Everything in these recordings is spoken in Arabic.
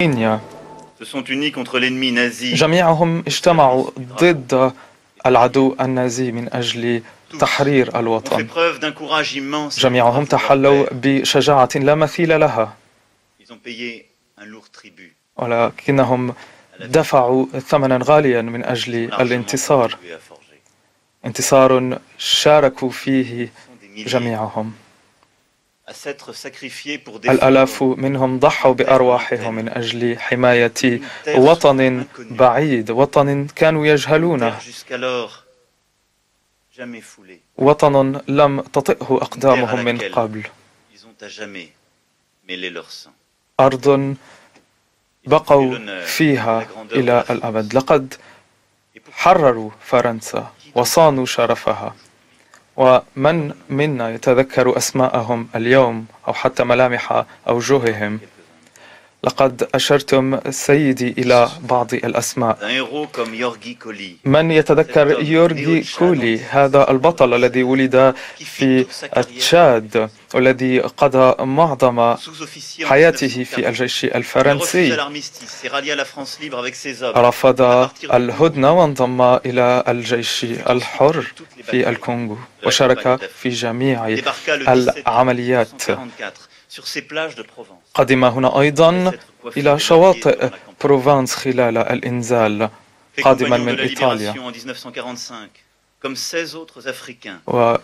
إنيا. جميعهم اجتمعوا ضد العدو النازي من أجل تحرير الوطن. جميعهم تحلوا بشجاعة لا مثيل لها. ولكنهم دفعوا ثمنا غاليا من أجل الانتصار. انتصار شاركوا فيه جميعهم. الآلاف منهم ضحوا بأرواحهم من أجل حماية وطن بعيد وطن كانوا يجهلونه. وطن لم تطئه أقدامهم من قبل. أرض بقوا فيها إلى. الأبد لقد حرروا فرنسا وصانوا شرفها ومن منا يتذكر أسماءهم اليوم أو حتى ملامح أوجههم. لقد أشرتم سيدي إلى بعض الأسماء من يتذكر يورجي كولي هذا البطل الذي ولد في تشاد والذي قضى معظم حياته 1940. في الجيش الفرنسي. رفض الهدنة وانضم إلى الجيش الحر في الكونغو وشارك في جميع débarqua le 17 العمليات 1944 sur ces plages de Provence. قدم هنا أيضا إلى شواطئ. بروفانس خلال الإنزال قادما من إيطاليا libération en 1945, comme 16 autres Africains, و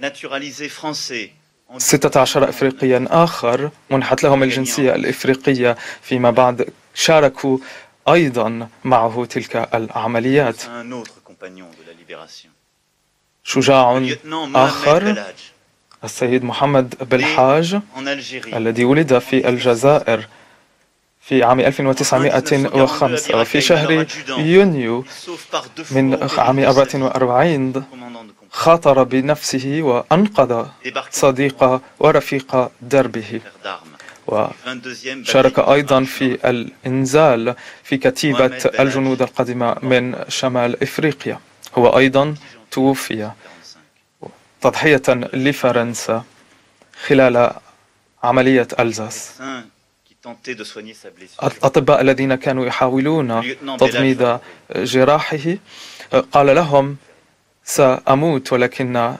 naturalisés français. en 16 إفريقيا آخر منحت لهم الجنسية الإفريقية فيما بعد شاركوا أيضا معه تلك العمليات. شجاع آخر السيد محمد بالحاج Algérie. الذي ولد في الجزائر في عام 1905 وفي شهر يونيو من عام de 44 commandant de compagnie. خاطر بنفسه وأنقذ صديق ورفيق دربه frère d'armes. و 22e شارك bataillon أيضا. في الإنزال في كتيبة الجنود القادمة من شمال إفريقيا هو أيضا توفي 45. تضحية لفرنسا خلال عملية ألزاس. الأطباء الذين كانوا يحاولون تضميد جراحه آه، قال لهم سأموت ولكن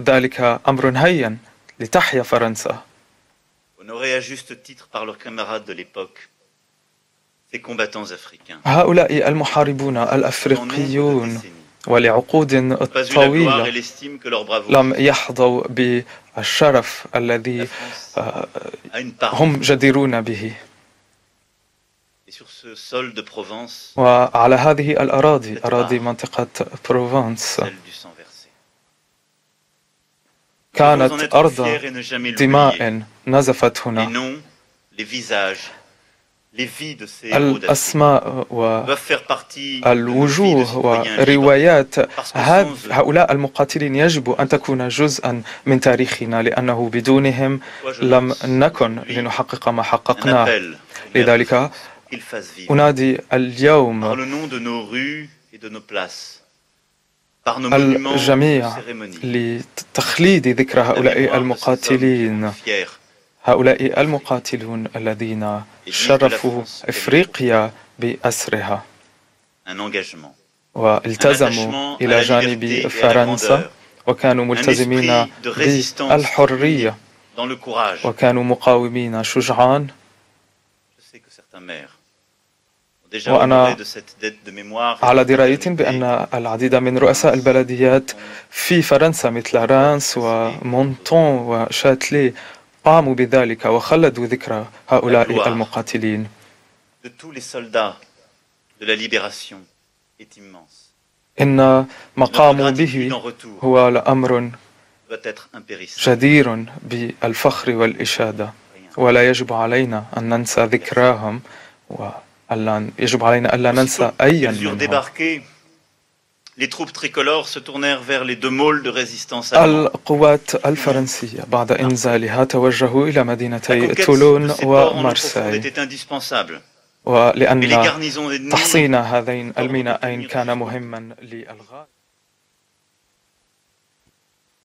ذلك أمر هين لتحيا فرنسا. هؤلاء المحاربون الأفريقيون. ولعقود طويلة. لم يحظوا بالشرف الذي آه، هم جديرون به. وعلى هذه الأراضي أراضي منطقة بروفانس كانت أرض دماء نزفت هنا. الأسماء والوجوه وروايات هؤلاء المقاتلين يجب أن تكون جزءا من تاريخنا لأنه بدونهم لم نكن لنحقق ما حققنا لذلك أنادي اليوم الجميع لتخليد ذكرى هؤلاء المقاتلين هؤلاء المقاتلون الذين شرفوا إفريقيا بأسرها. والتزموا إلى جانب فرنسا. وكانوا ملتزمين بالحرية. وكانوا مقاومين شجعان. وأنا. على دراية بأن العديد من رؤساء البلديات في فرنسا مثل رانس ومونتون وشاتلي قاموا بذلك وخلدوا ذكرى هؤلاء المقاتلين. إن gratitude به هو لأمر. جدير بالفخر والإشادة ولا يجب علينا أن ننسى ذكراهم وألا يجب علينا ألا ننسى أيا eurent منهم. Les troupes tricolores se tournèrent vers les deux môles de résistance. القوات الفرنسية بعد إنزالها توجهوا إلى مدينتي تولون ومارساي ولأن تحصين هذين المينائين كان مهما للغاية